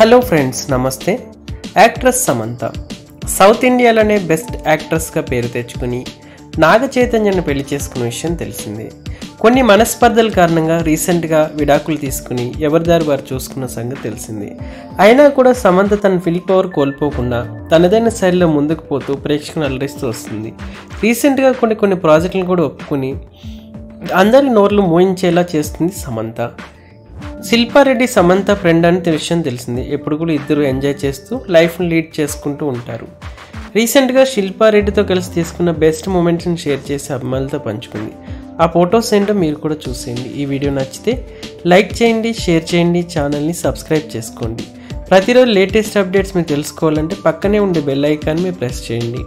Hello friends నమస్తే. Actress Samantha. South ఇండియాలోనే best యాక్ట్రెస్గా పేరు తెచ్చుకుని నాగ చైతన్యను పెళ్ళి చేసుకున్న విషయం తెలిసిందే. కొన్ని మనస్పర్ధల కారణంగా రీసెంట్గా విడాకులు తీసుకుని ఎవరిదారి వారు చూసుకున్న సంగతి తెలిసింది. అయినా కూడా సమంత తన ఫిల్ పవర్ కోల్పోకుండా తనదైన శైలిలో ముందుకు పోతూ ప్రేక్షకులను అలరిస్తూ వస్తుంది. రీసెంట్గా కొన్ని కొన్ని ప్రాజెక్టులను కూడా ఒప్పుకుని అందరి నోర్లు మోయించేలా చేస్తుంది సమంత. శిల్పారెడ్డి సమంత ఫ్రెండ్ అని విషయం తెలిసింది. ఎప్పుడు కూడా ఇద్దరు ఎంజాయ్ చేస్తూ లైఫ్ని లీడ్ చేసుకుంటూ ఉంటారు. రీసెంట్గా శిల్పారెడ్డితో కలిసి తీసుకున్న బెస్ట్ మూమెంట్స్ని షేర్ చేసి అమ్మాయిలతో పంచుకుంది. ఆ ఫొటోస్ ఏంటో మీరు కూడా చూసేయండి. ఈ వీడియో నచ్చితే లైక్ చేయండి షేర్ చేయండి ఛానల్ని సబ్స్క్రైబ్ చేసుకోండి. ప్రతిరోజు లేటెస్ట్ అప్డేట్స్ మీరు తెలుసుకోవాలంటే పక్కనే ఉండే బెల్ ఐకాన్ మీరు ప్రెస్ చేయండి.